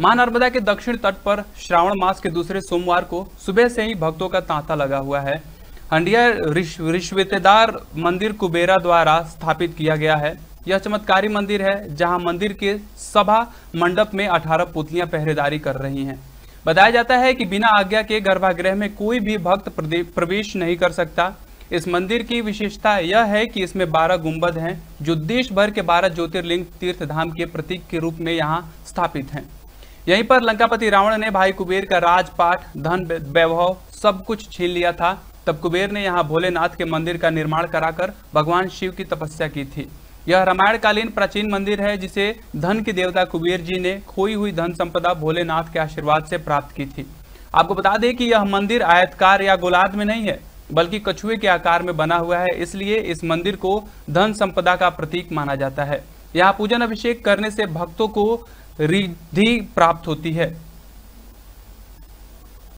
महानर्मदा के दक्षिण तट पर श्रावण मास के दूसरे सोमवार को सुबह से ही भक्तों का तांता लगा हुआ है। हंडिया रिश्वेतेदार मंदिर कुबेरा द्वारा स्थापित किया गया है। यह चमत्कारी मंदिर है, जहाँ मंदिर के सभा मंडप में 18 पुतलियाँ पहरेदारी कर रही हैं। बताया जाता है कि बिना आज्ञा के गर्भागृह में कोई भी भक्त प्रवेश नहीं कर सकता। इस मंदिर की विशेषता यह है कि इसमें 12 गुंबद हैं, जो देश भर के 12 ज्योतिर्लिंग तीर्थ धाम के प्रतीक के रूप में यहाँ स्थापित हैं। यहीं पर लंकापति रावण ने भाई कुबेर का राजपाट, धन वैभव सब कुछ छीन लिया था। तब कुबेर ने यहाँ भोलेनाथ के मंदिर का निर्माण कराकर भगवान शिव की तपस्या की थी। यह रामायण कालीन प्राचीन मंदिर है, जिसे धन के देवता कुबेर जी ने खोई हुई धन संपदा भोलेनाथ के आशीर्वाद से प्राप्त की थी। आपको बता दें कि यह मंदिर आयतकार या गोलाद में नहीं है, बल्कि कछुए के आकार में बना हुआ है, इसलिए इस मंदिर को धन संपदा का प्रतीक माना जाता है। यहाँ पूजन अभिषेक करने से भक्तों को रिद्धि प्राप्त होती है।